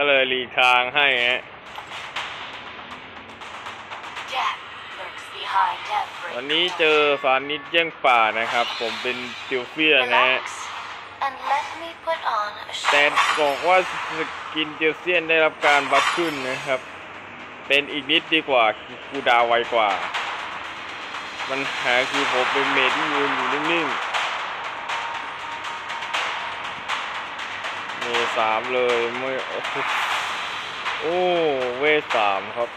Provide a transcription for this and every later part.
ก็เลยรีทางให้ฮะ Death lurks behind วั every นนี้เจอฟานิดแย่งป่านะครับ ผมเป็นติวเฟียนะฮะ Relax and let me put on a แต่ show. บอกว่าสกินเจลเซียนได้รับการบัฟขึ้นนะครับ เป็นอีกนิดดีกว่ากูดาวไวกว่า มันหาคือผมเป็นเมดที่ยืนอยู่นิ่งๆ สามเลยไม่โอ้เวทสามครับ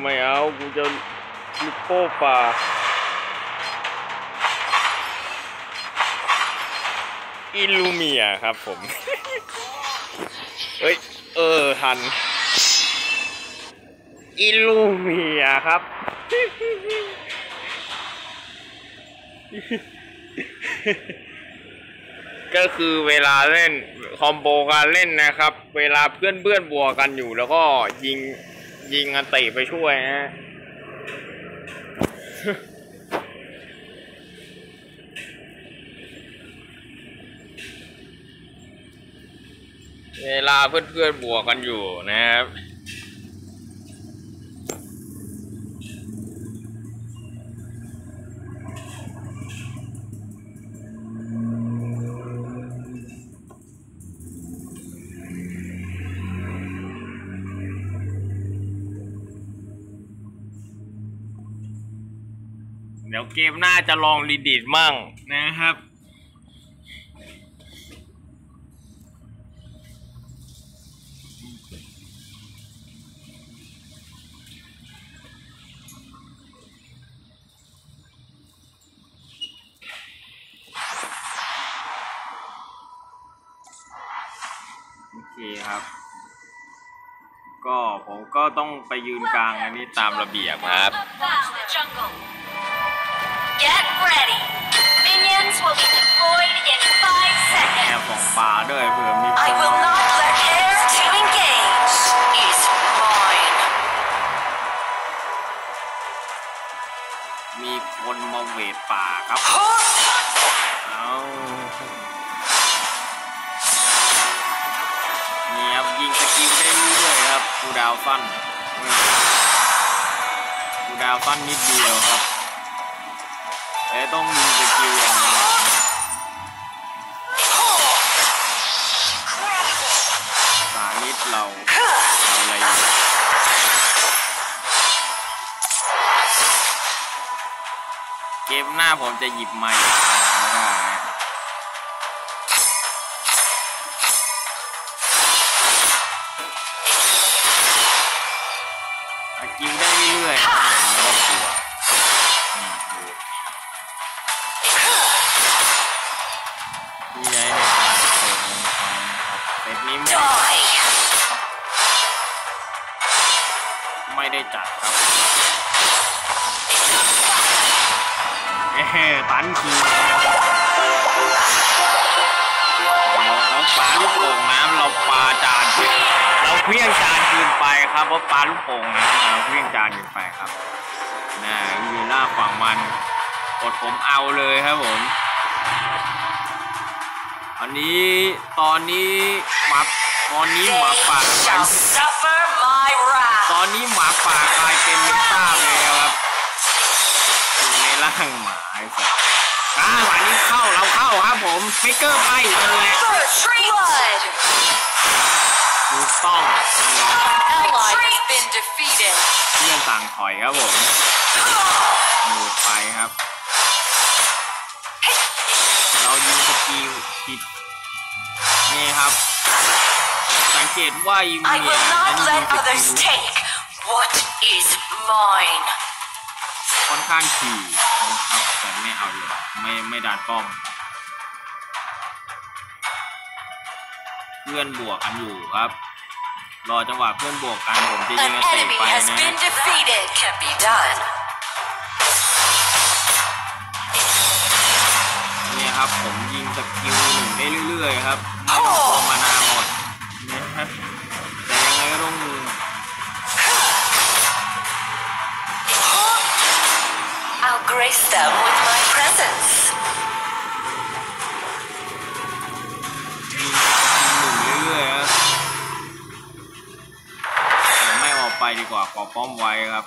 ไม่เอากูจะลิปโป้ป่าอิลูเมียครับผมเอ้ย เออทัน อิลูเมียครับ ก็คือเวลาเล่นคอมโบการเล่นนะครับ เวลาเพื่อนเพื่อนบวกกันอยู่ แล้วก็ยิงยิงอันติไปช่วยนะฮะเวลาเพื่อนๆบวกกันอยู่นะครับ เกมหน้าจะลองรีดิดมั่งนะครับโอเคครับ ก็ผมก็ต้องไปยืนกลางอันนี้ตามระเบียบครับ Watch the jungle. Get ready. Minions will be deployed in five แอบ seconds. ส่องปลาด้วยเผื่อมีค I น will not let air to engage. Is mine. มีคนมาเวทป่าครับ เอานี่ครับยิงสกิลได้เรื่อยๆครับกูดาวฟันกูดาวฟันนิดเดียวครับ แต่ต้องมีสกิลอย่างนี้สานิดเราอะไรอยู่เกมหน้าผมจะหยิบไมค์มาได้กิลได้เรื่อยๆไม่ต้องกลัว นี้ไม่ได้จัดครับเอ้ตันคือเราปาลูกโป่งน้ำเราปลาจานเราเคลี้ยงจานคืนไปครับเพราะปลาลูกโป่งน้ำเราเคลี้ยงจานคืนไปครับน่าอยู่หน้าฝั่งมันกดผมเอาเลยครับผมอันนี้ตอนนี้ หมาตอนนี้หมาป่า Shall suffer my ต wrath. อนนี้หมาป่ากลายเป็นเมตาไปแล้วครับอยู่ในร่างหมาไอ้สัสอ่าหวานนี้เข้าเราเข้าครับผมฟิกเกอร์ไปนั่นแหละ Retreat. Blood. ถูกต้องนั่นแหละ Ally has been defeated. เพื่อนต่างถอยครับผมหมูดไปครับ เรายิงสกิลผิด นี่ครับ สังเกตว่ายิง I เนี่ will ย not อันนี้ let ยิงส others กิล take what is mine. ค่อนข้างขี่นะครับแต่ไม่เอาเลยไม่ไม่ดันป้อมเพื่อนบวกกันอยู่ครับ รอจังหวะเพื่อนบวกกันผมจะยิง An อันเตะ enemy ไป has นะ ครับ ผมยิงสกิลหนึ่งได้เรื่อยๆครับไม่ต้องกลัวมานาหมดนะฮะแต่ยังไงก็ต้องเออยิงสกิหนึ่งเรื่อยๆครับไม่ออกไปดีกว่าขอป้อมไว้ครับ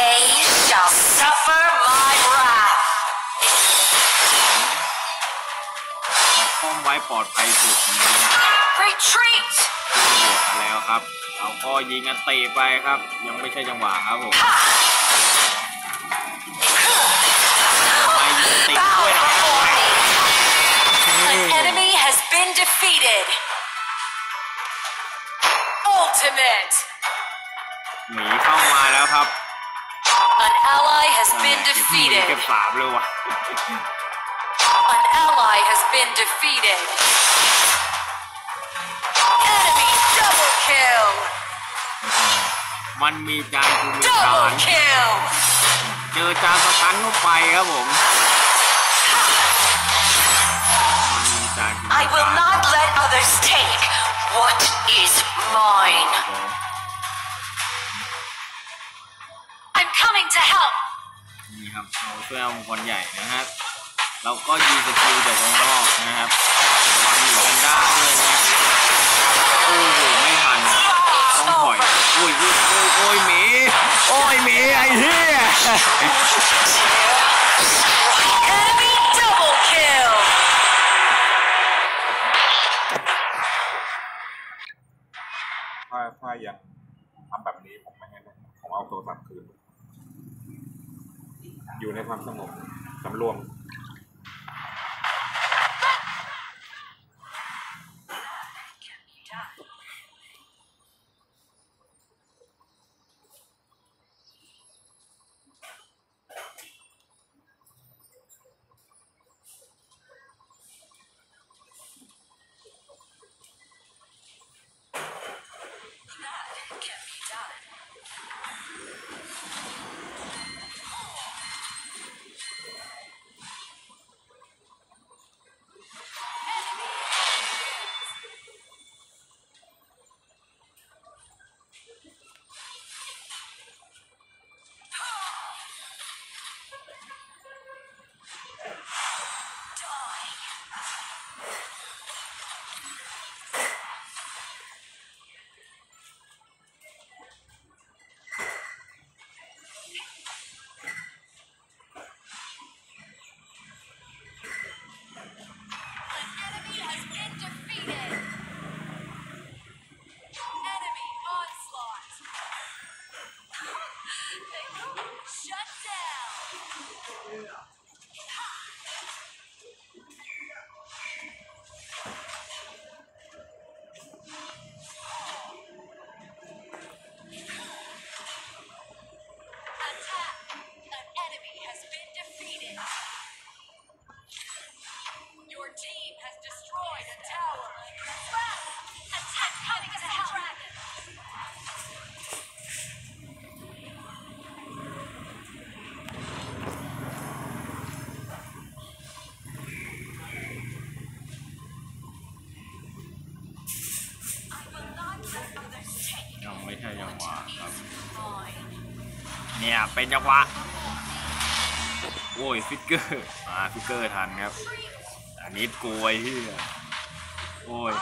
They shall suffer my wrath. ขอป้อมไว้ปลอดภัยสุดนะครับ Retreat! บวกกันแล้วครับเราก็ยิงกันตีไปครับ ยังไม่ใช่จังหวะครับผมไม่ยิงติด Bow ด้วยนะ before me. An enemy has been defeated. Ultimate. หมีเข้ามาแล้วครับ An ally has นั่นแห been ละเก็บหมี defeated. เก็บสามเลยว่ะ An ally has been defeated. Enemy double kill. มันมีจานคือมีจา Double น kill. เจอจานสตันเข้าไปครับผมมันมีจานคือมี I will จาน not let others take what is mine. To help. นี่ครับเราช่วยเอามังกรใหญ่นะฮะเราก็ยิงสกิลจากวงนอกนะครับวางอยู่กันด้าด้วยนะโอ้โหไม่ทันต้องถอยอุ้ยอุ้ยอุ้ยโอ้ยหมีโอ้ยหมีไอ้เหี้ย Enemy double kill. ถ้าถ้ายังทำแบบนี้ผมไม่ให้เล่นผมเอาโทรศัพท์คืน อยู่ในความสงบสำรวม เนี่ยเป็นจังหวะโอ้ยฟิกเกอร์อ่าฟิกเกอร์ทันครับอันนี้โกยที่โอ้ย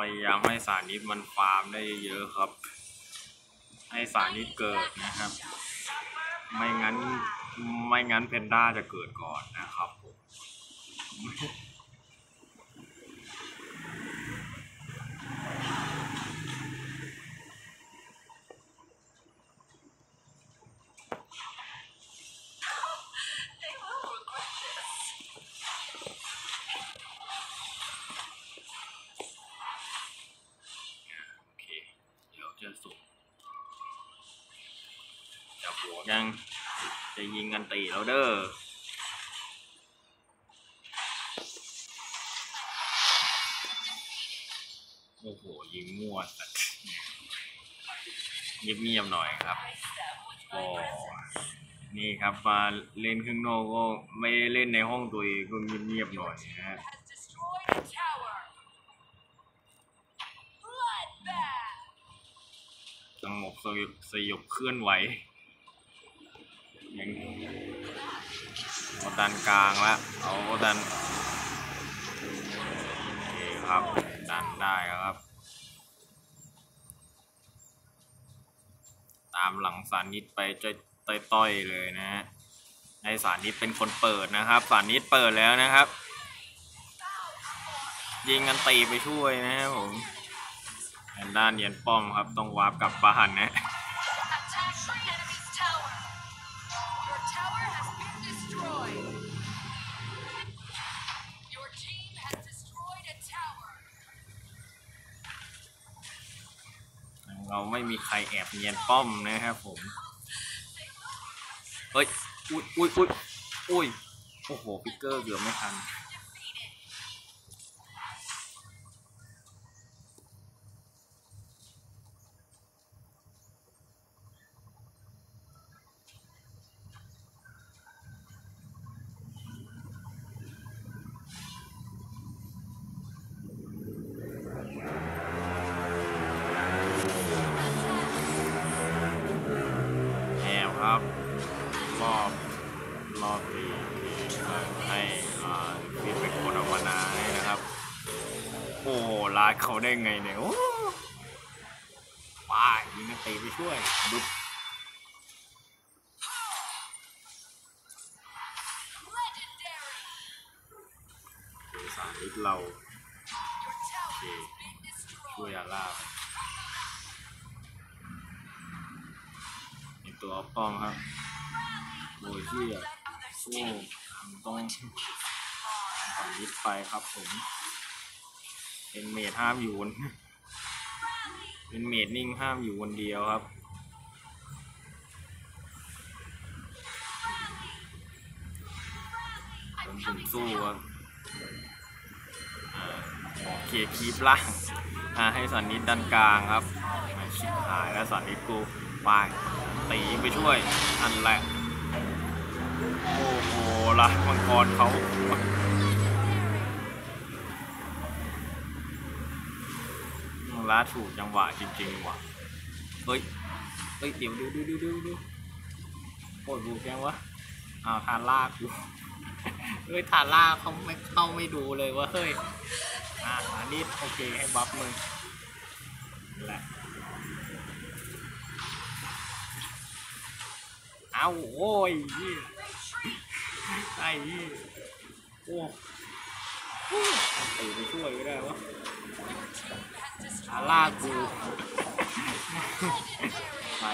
พยายามให้สารนิดมันฟาร์มได้เยอะครับ ให้สารนิดเกิดนะครับ ไม่งั้นไม่งั้นเพนด้าจะเกิดก่อนนะครับผม They will regret this. โอเค เดี๋ยวจะสุ่มจับหัวยังจะยิงกันตีแล้วเด้อโอ้โหยิงมั่วสัตว์เงียบๆหน่อยครับก็นี่ครับมาเล่นข้างนอกก็ไม่ได้เล่นในห้องตัวเองก็เงียบๆหน่อยนะฮะ Has destroyed a tower. Bloodbath. สงบสยบสยบเคลื่อนไหวยังเอาดันกลางแล้วเอาดันโอเคครับดันได้ครับ ตามหลังสารนิดไปจะต้อยๆเลยนะฮะให้สารนิดเป็นคนเปิดนะครับสารนิดเปิดแล้วนะครับ ยิงกันตีไปช่วยนะครับผม นด้านเนียนป้อมครับ ต้องวาร์ปกลับบ้านนะ Attack the enemy's tower. Your tower has been destroyed. Your team has destroyed a tower. เราไม่มีใครแอบเนียนป้อมนะครับผม เฮ้ย อุ้ยอุ้ยอุ้ยอุ้ย โอ้โหปิกเกอร์เกือบไม่ทัน ได้ไงเนี่ยโอ้ป้ายยิงกันตีไปช่วยดุด Legendary. คือสารลิดเรา Your tower Okay. has been ช่วยอาล่าไปมีตัวป้องครับโอ้ยที่อโอ้ต้องสารลิดไปครับผม เป็นเมดห้ามอยู่บนเป็นเมดนิ่งห้ามอยู่คนเดียวครับ ผมผมสู้ครับอ่าเคลียร์คีบล่างให้สันนิดดันกลางครับมาชิบหายแล้วสันนิดกูไปตีไปช่วยอันแหละ โอ้โหละมังกรเขา ลาถูกจังหวะจริงๆว่ะ เฮ้ย เฮ้ยเดี๋ยวดูดูดูดูดูโอ้ยบูแกงวะ อ้าวทานลากอยู่เฮ้ยทานลากเขาไม่เข้าไม่ดูเลยว่าเฮ้ย อ่าอันนี้โอเคให้บัฟมึงแหละเอาโอ้ยไอ้โอ้โอ้ตีไปช่วยก็ได้วะ อาล่ากูไป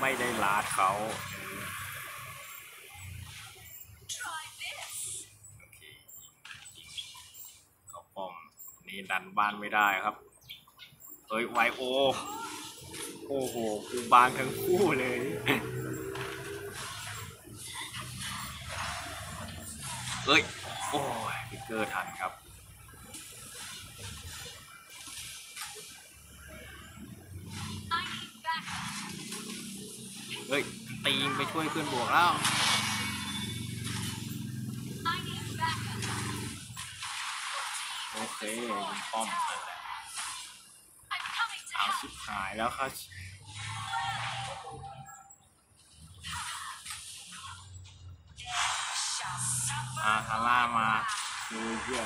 ไม่ได้ลาดเขา Try this. โอเคเขาป้อม นี่ดันบ้านไม่ได้ครับ เฮ้ยไวโอ โอ้โหกูบางทั้งคู่เลย เอ้ย โอ้ยพิกเกอร์ทันครับ เฮ้ย ตียิงไปช่วยเพื่อนบวกแล้วโอเคป้อมนั่นแหละ หายแล้วครับอาฮาร่ามาดูเพื่อ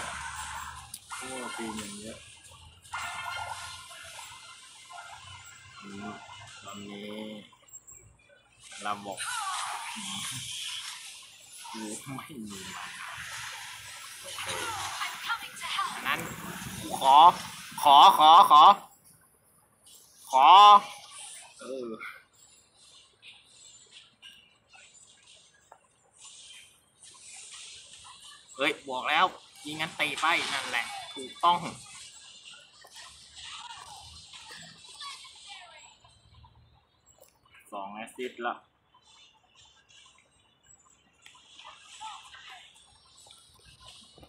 โอ้ปีนอย่งเยอะอืมตอนนี้ราบอกอืมกูไม่มีมันนั้นขอ ขอ ขอ ขอ ขอ เออเฮ้ยบอกแล้วยิงงั้นตีไปนั่นแหละ ถูกต้อง สองแอซิสต์ละ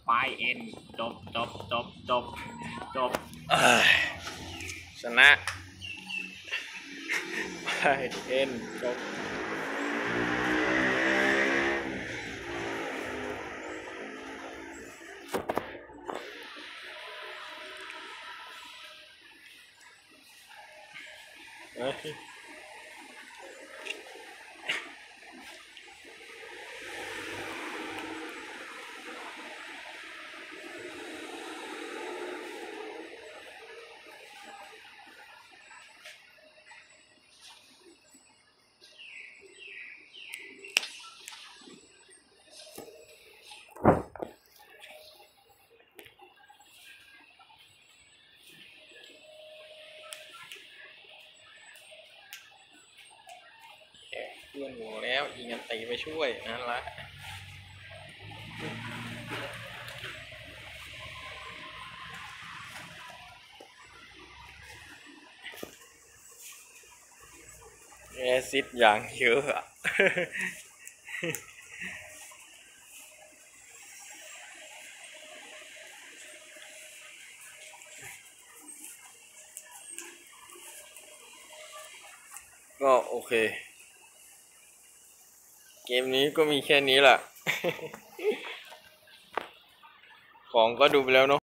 ไปเอ็นจบจบจบจบจบชนะ ไปเอ็นจบเพื่อนหัวแล้วยิงกันตีไปช่วยนั่นละแอซิดอย่างเยอะอะก็โอเค เกมนี้ก็มีแค่นี้แหละ ของก็ดูไปแล้วเนาะ